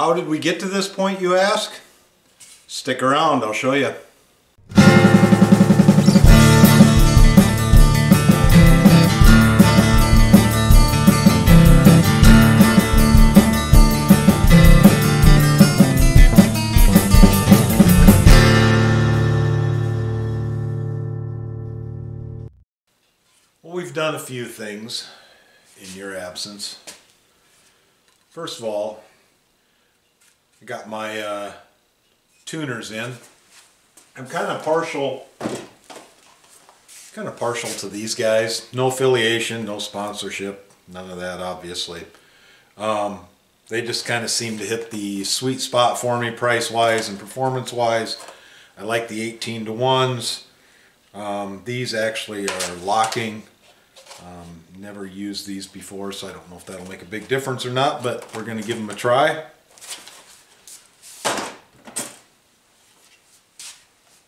How did we get to this point, you ask? Stick around, I'll show you. Well, we've done a few things in your absence. First of all, I got my uh, tuners in. I'm kind of partial, kind of partial to these guys. No affiliation, no sponsorship, none of that, obviously. Um, they just kind of seem to hit the sweet spot for me, price-wise and performance-wise. I like the 18 to ones. Um, these actually are locking. Um, never used these before, so I don't know if that'll make a big difference or not, but we're going to give them a try.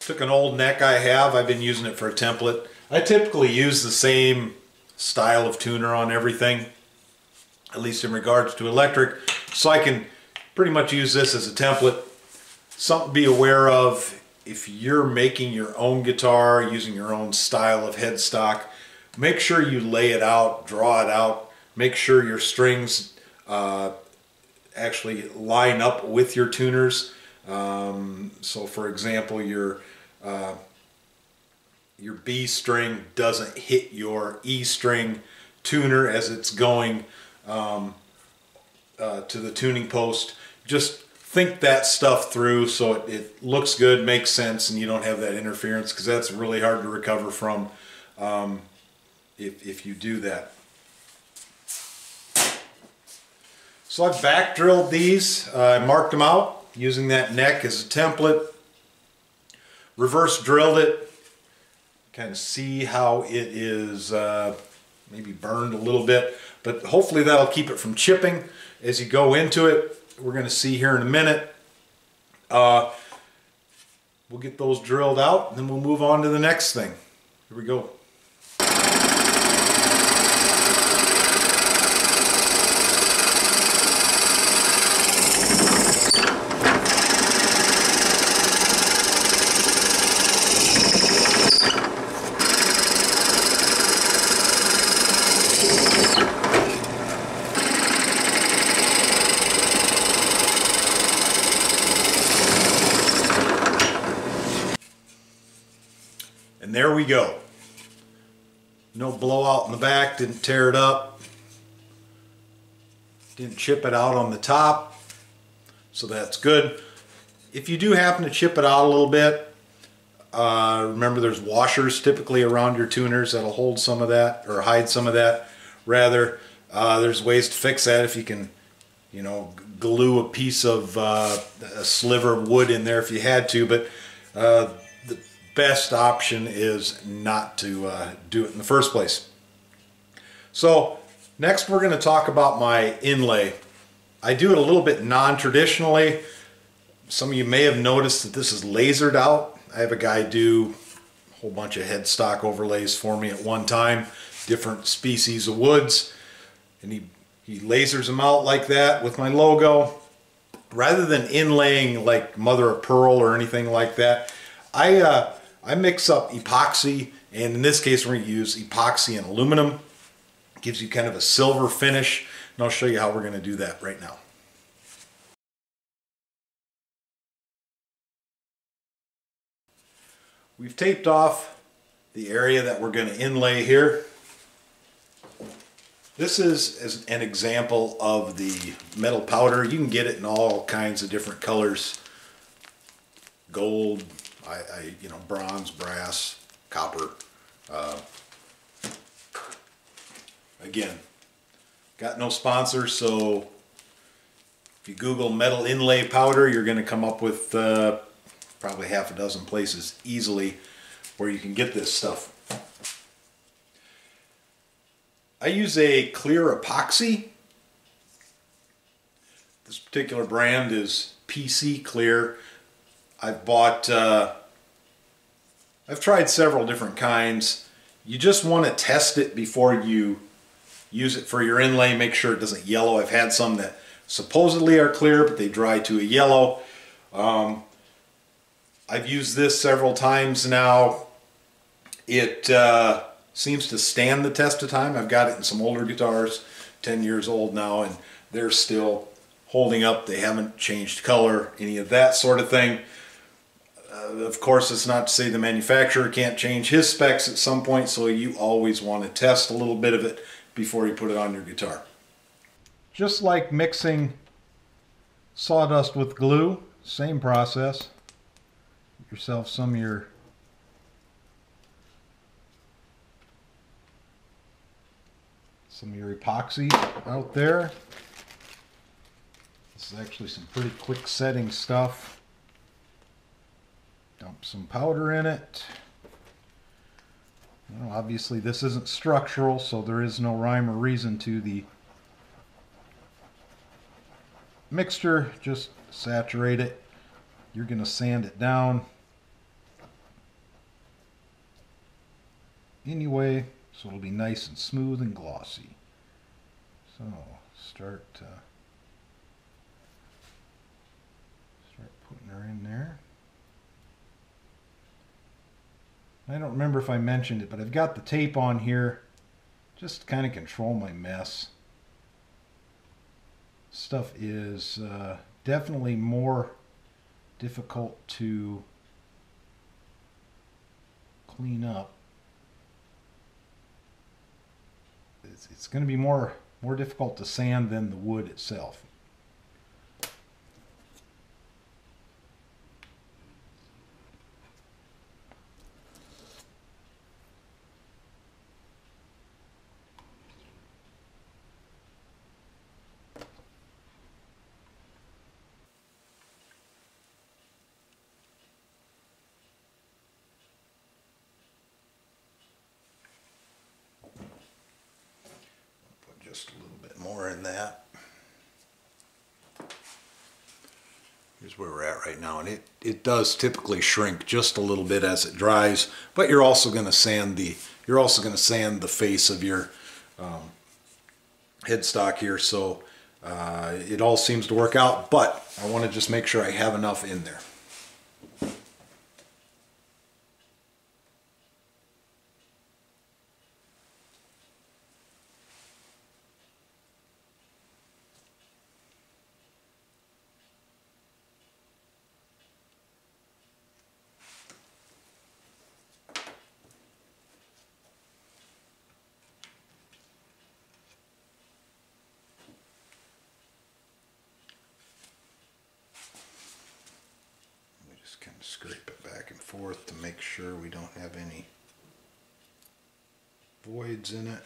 Took an old neck I have, I've been using it for a template. I typically use the same style of tuner on everything, at least in regards to electric, so I can pretty much use this as a template. Something to be aware of if you're making your own guitar, using your own style of headstock, make sure you lay it out, draw it out, make sure your strings uh, actually line up with your tuners. Um, so for example, your uh, your B string doesn't hit your E string tuner as it's going um, uh, to the tuning post. Just think that stuff through so it, it, looks good, makes sense, and you don't have that interference because that's really hard to recover from um, if, if you do that. So I've back drilled these, I marked them out using that neck as a template, reverse drilled it, kind of see how it is uh, maybe burned a little bit, but hopefully that'll keep it from chipping as you go into it we're going to see here in a minute. Uh, we'll get those drilled out and then we'll move on to the next thing. Here we go. There we go. No blowout in the back, didn't tear it up. Didn't chip it out on the top, so that's good. If you do happen to chip it out a little bit, uh, remember there's washers typically around your tuners that'll hold some of that or hide some of that. Rather, uh, there's ways to fix that if you can, you know, glue a piece of uh, a sliver of wood in there if you had to, but uh, best option is not to uh, do it in the first place. So next we're going to talk about my inlay. I do it a little bit non-traditionally. Some of you may have noticed that this is lasered out. I have a guy do a whole bunch of headstock overlays for me at one time, different species of woods, and he, he lasers them out like that with my logo. Rather than inlaying like mother of pearl or anything like that, I uh, I mix up epoxy, and in this case we're going to use epoxy and aluminum. It gives you kind of a silver finish, and I'll show you how we're going to do that right now. We've taped off the area that we're going to inlay here. This is an example of the metal powder. You can get it in all kinds of different colors. Gold, I, I you know, bronze, brass, copper. Uh, again, got no sponsor, so if you Google metal inlay powder, you're going to come up with uh, probably half a dozen places easily where you can get this stuff. I use a clear epoxy. This particular brand is PC Clear. I've bought, uh, I've tried several different kinds. You just want to test it before you use it for your inlay. Make sure it doesn't yellow. I've had some that supposedly are clear, but they dry to a yellow. Um, I've used this several times now. It uh, seems to stand the test of time. I've got it in some older guitars, 10 years old now, and they're still holding up. They haven't changed color, any of that sort of thing. Uh, of course, it's not to say the manufacturer can't change his specs at some point, so you always want to test a little bit of it before you put it on your guitar. Just like mixing sawdust with glue, same process. Get yourself some of your some of your epoxy out there. This is actually some pretty quick setting stuff. Some powder in it. Well, obviously this isn't structural, so there is no rhyme or reason to the mixture. Just saturate it. You're going to sand it down. Anyway, so it'll be nice and smooth and glossy. So start uh, start putting her in there. I don't remember if I mentioned it, but I've got the tape on here just to kind of control my mess. Stuff is uh, definitely more difficult to clean up. It's, it's going to be more more difficult to sand than the wood itself. Just a little bit more in that. Here's where we're at right now, and it, it does typically shrink just a little bit as it dries, but you're also going to sand the you're also going to sand the face of your um, headstock here, so uh, it all seems to work out, but I want to just make sure I have enough in there. Kind of scrape it back and forth to make sure we don't have any voids in it.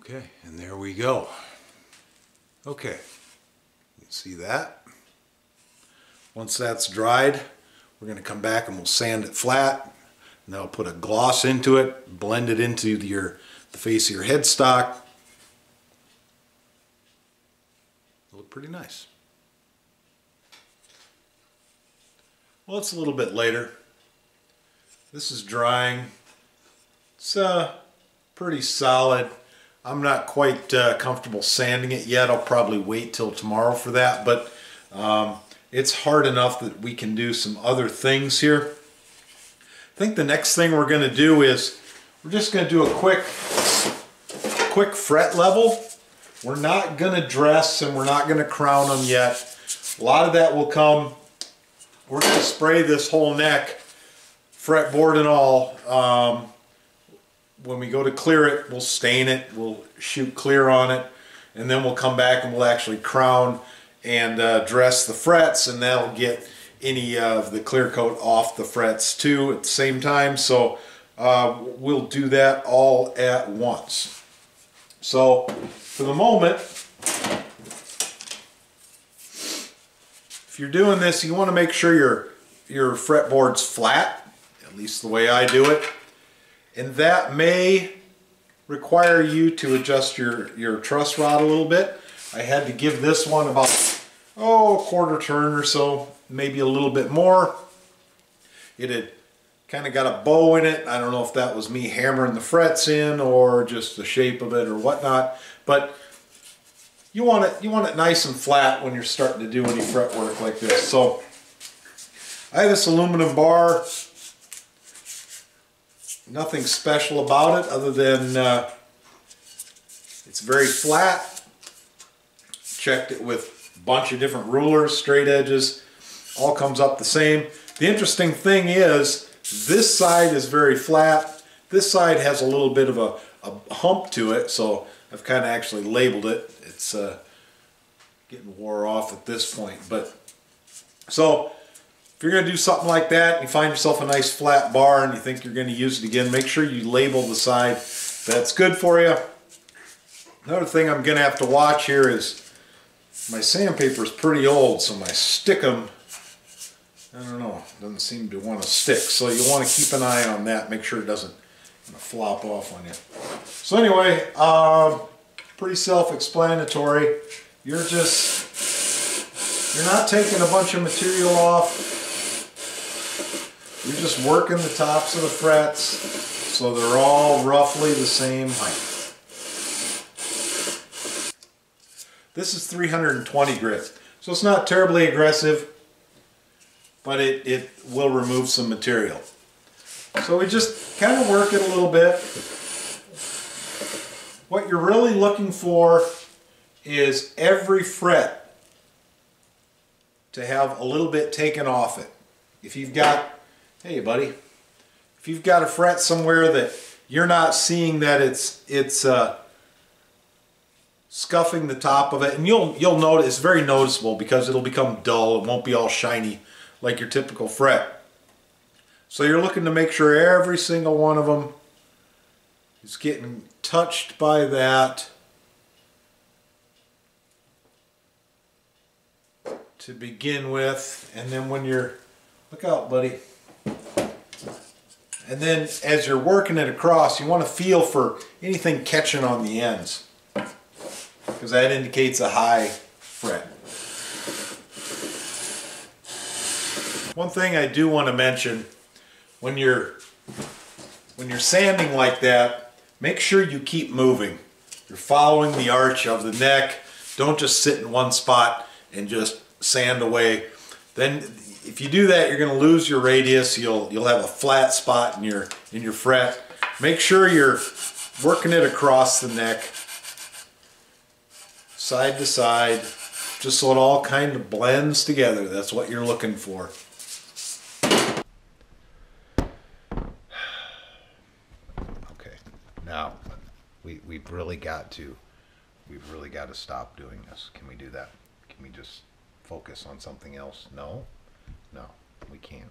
Okay, and there we go. Okay, you see that? Once that's dried, we're going to come back and we'll sand it flat now put a gloss into it, blend it into your the face of your headstock. Look pretty nice. Well, it's a little bit later. This is drying. It's uh, pretty solid. I'm not quite uh, comfortable sanding it yet. I'll probably wait till tomorrow for that, but um, it's hard enough that we can do some other things here. I think the next thing we're going to do is we're just going to do a quick quick fret level. We're not going to dress and we're not going to crown them yet. A lot of that will come. We're going to spray this whole neck, fretboard and all. Um, when we go to clear it, we'll stain it, we'll shoot clear on it, and then we'll come back and we'll actually crown and uh, dress the frets, and that'll get any of the clear coat off the frets too at the same time. So uh, we'll do that all at once. So for the moment, if you're doing this, you want to make sure your, your fretboard's flat, at least the way I do it. And that may require you to adjust your, your truss rod a little bit. I had to give this one about, oh, a quarter turn or so maybe a little bit more. It had kind of got a bow in it. I don't know if that was me hammering the frets in or just the shape of it or whatnot. But you want it you want it nice and flat when you're starting to do any fret work like this. So I have this aluminum bar. Nothing special about it other than uh, it's very flat. Checked it with a bunch of different rulers, straight edges. All comes up the same. The interesting thing is this side is very flat. This side has a little bit of a, a hump to it, so I've kind of actually labeled it. It's uh, getting wore off at this point. But So if you're going to do something like that and you find yourself a nice flat bar and you think you're going to use it again, make sure you label the side that's good for you. Another thing I'm going to have to watch here is my sandpaper is pretty old, so my stickum I don't know, doesn't seem to want to stick. So you want to keep an eye on that, make sure it doesn't flop off on you. So anyway, um, pretty self-explanatory. You're just, you're not taking a bunch of material off. You're just working the tops of the frets so they're all roughly the same height. This is 320 grit, so it's not terribly aggressive but it, it will remove some material. So we just kind of work it a little bit. What you're really looking for is every fret to have a little bit taken off it. If you've got, hey buddy, if you've got a fret somewhere that you're not seeing that it's it's uh, scuffing the top of it, and you'll you'll notice it's very noticeable because it'll become dull. It won't be all shiny like your typical fret. So you're looking to make sure every single one of them is getting touched by that to begin with. And then when you're, look out buddy. And then as you're working it across, you want to feel for anything catching on the ends because that indicates a high fret. One thing I do want to mention, when you're when you're sanding like that, make sure you keep moving. You're following the arch of the neck. Don't just sit in one spot and just sand away. Then if you do that, you're going to lose your radius. You'll you'll have a flat spot in your in your fret. Make sure you're working it across the neck, side to side, just so it all kind of blends together. That's what you're looking for. we, we've really got to, we've really got to stop doing this. Can we do that? Can we just focus on something else? No, no, we can't.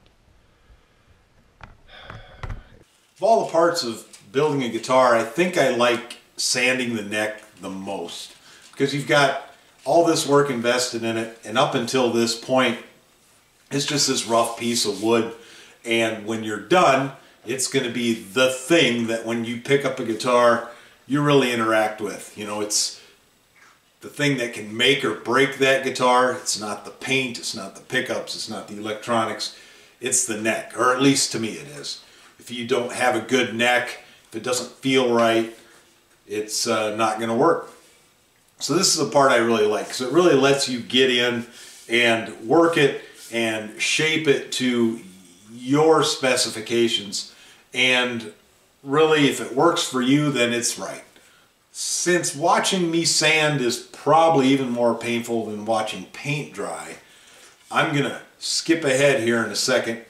Of all the parts of building a guitar, I think I like sanding the neck the most because you've got all this work invested in it and up until this point it's just this rough piece of wood and when you're done it's going to be the thing that when you pick up a guitar you really interact with. You know, it's the thing that can make or break that guitar. It's not the paint, it's not the pickups, it's not the electronics, it's the neck, or at least to me it is. If you don't have a good neck, if it doesn't feel right, it's uh, not going to work. So this is the part I really like because it really lets you get in and work it and shape it to your specifications and really, if it works for you, then it's right. Since watching me sand is probably even more painful than watching paint dry, I'm going to skip ahead here in a second.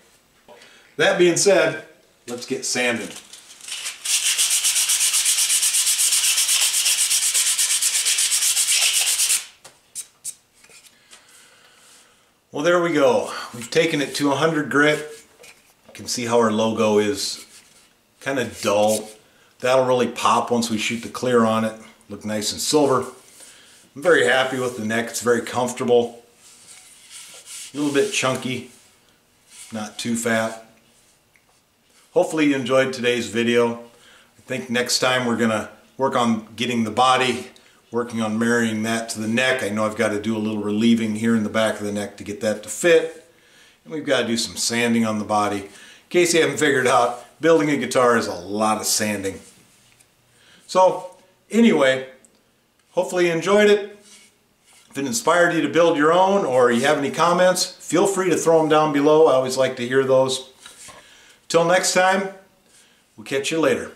That being said, let's get sanding. Well, there we go. We've taken it to 100 grit. You can see how our logo is kind of dull. That'll really pop once we shoot the clear on it. Look nice and silver. I'm very happy with the neck. It's very comfortable. A little bit chunky, not too fat. Hopefully you enjoyed today's video. I think next time we're to work on getting the body, working on marrying that to the neck. I know I've got to do a little relieving here in the back of the neck to get that to fit. and we've got to do some sanding on the body. In case you haven't figured out, building a guitar is a lot of sanding. So anyway, hopefully you enjoyed it. If it inspired you to build your own or you have any comments, feel free to throw them down below. I always like to hear those. Till next time, we'll catch you later.